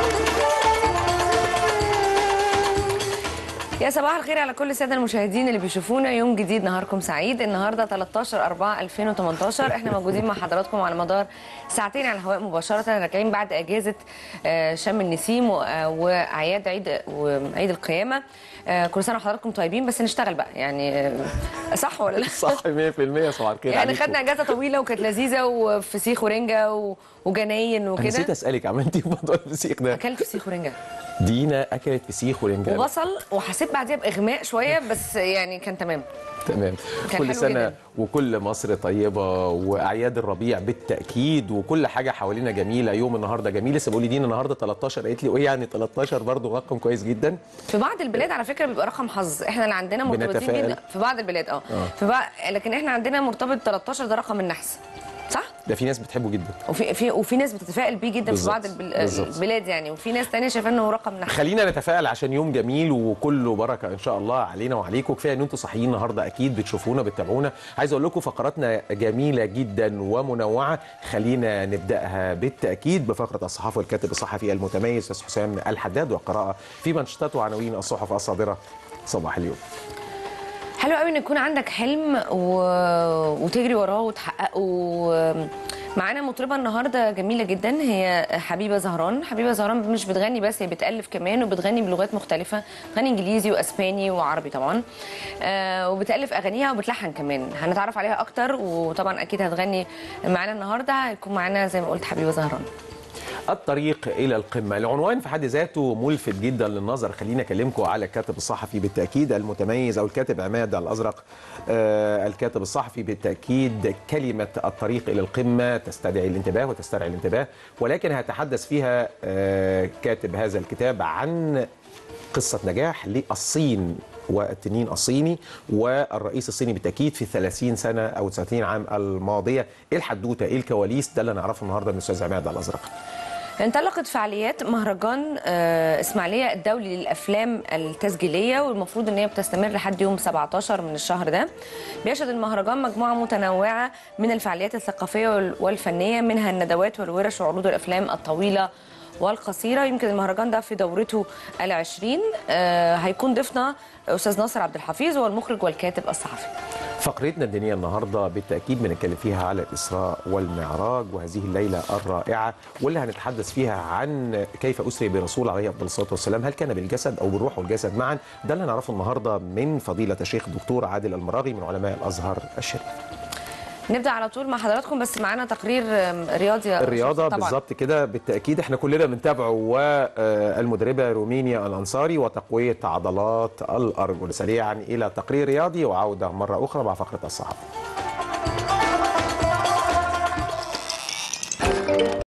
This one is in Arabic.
Thank you. يا صباح الخير على كل السادة المشاهدين اللي بيشوفونا. يوم جديد نهاركم سعيد. النهارده 13 4 2018 إحنا موجودين مع حضراتكم على مدار ساعتين على الهواء مباشرة راجعين بعد أجازة آه، شم النسيم آه، وأعياد عيد وعيد القيامة. آه، كل سنة وحضراتكم طيبين بس نشتغل بقى. يعني صح ولا لا؟ صح 100% صباح الخير يعني. خدنا أجازة طويلة وكانت لذيذة وفسيخ ورنجة وجناين أنا نسيت وكده أسألك عملتي موضوع الفسيخ ده؟ أكلت فسيخ ورنجة. دينا أكلت فسيخ ورنجان وبصل وحسيت بعديها باغماء شوية بس يعني كان تمام. تمام. كل سنة جداً. وكل مصر طيبة وأعياد الربيع بالتأكيد وكل حاجة حوالينا جميلة. يوم النهارده جميل. لسه بقول لي دينا النهارده 13 قالت لي وايه يعني 13 برضه رقم كويس جدا. في بعض البلاد على فكرة بيبقى رقم حظ. إحنا اللي عندنا مرتبطين. جدا. في بعض البلاد آه. آه. في بعض لكن إحنا عندنا مرتبط 13 ده رقم النحس. صح؟ ده في ناس بتحبه جدا. وفي في وفي ناس بتتفائل بيه جدا في بالظبط. بعض البل... البلاد يعني. وفي ناس تانية شايفة إنه رقم نحس خلينا نتفائل عشان يوم جميل وكله بركة إن شاء الله علينا وعليكم. كفاية إن أنتم صاحيين النهارده أكيد بتشوفونا بتتابعونا. عايز أقول لكم فقراتنا جميلة جدا ومنوعة. خلينا نبدأها بالتأكيد بفقرة الصحافة والكاتب الصحفي المتميز أستاذ حسام الحداد والقراءة في منشطات وعناوين الصحف الصادرة. صباح اليوم. حلو قوي إن يكون عندك حلم و... وتجري وراه وتحققه. معانا مطربة النهارده جميلة جدا هي حبيبة زهران. حبيبة زهران مش بتغني بس هي بتألف كمان وبتغني بلغات مختلفة بتغني إنجليزي وإسباني وعربي طبعا. آه وبتألف أغانيها وبتلحن كمان. هنتعرف عليها أكتر وطبعا أكيد هتغني معانا النهارده. هيكون معانا زي ما قلت حبيبة زهران. الطريق إلى القمة. العنوان في حد ذاته ملفت جدا للنظر. خليني أكلمكم على الكاتب الصحفي بالتأكيد المتميز أو الكاتب عماد الأزرق. آه الكاتب الصحفي بالتأكيد كلمة الطريق إلى القمة تستدعي الانتباه وتسترعي الانتباه ولكن هيتحدث فيها آه كاتب هذا الكتاب عن قصة نجاح للصين والتنين الصيني والرئيس الصيني بالتأكيد في 30 سنة أو 30 عام الماضية إيه الحدوتة إيه الكواليس. ده اللي نعرفه النهاردة من الأستاذ عماد الأزرق. انطلقت فعاليات مهرجان آه، إسماعيلية الدولي للأفلام التسجيلية والمفروض إن هي بتستمر لحد يوم 17 من الشهر ده. بيشهد المهرجان مجموعة متنوعة من الفعاليات الثقافية وال- والفنية منها الندوات والورش وعروض الأفلام الطويلة والقصيرة. يمكن المهرجان ده في دورته العشرين. آه، هيكون ضيفنا أستاذ ناصر عبد الحفيظ هو المخرج والكاتب الصحفي. فقرتنا الدينية النهاردة بالتأكيد بنتكلم فيها على الإسراء والمعراج وهذه الليلة الرائعة واللي هنتحدث فيها عن كيف أسري برسول عليه أفضل الصلاة والسلام هل كان بالجسد أو بالروح والجسد معا؟ ده اللي نعرفه النهاردة من فضيلة الشيخ الدكتور عادل المراغي من علماء الأزهر الشريف. نبدأ على طول مع حضراتكم بس معانا تقرير رياضي طبعاً. بالظبط كده. بالتأكيد إحنا كلنا بنتابعه والمدربة رومينيا الأنصاري وتقوية عضلات الأرجل. سريعا إلى تقرير رياضي وعودة مرة أخرى مع فقرة الصحافة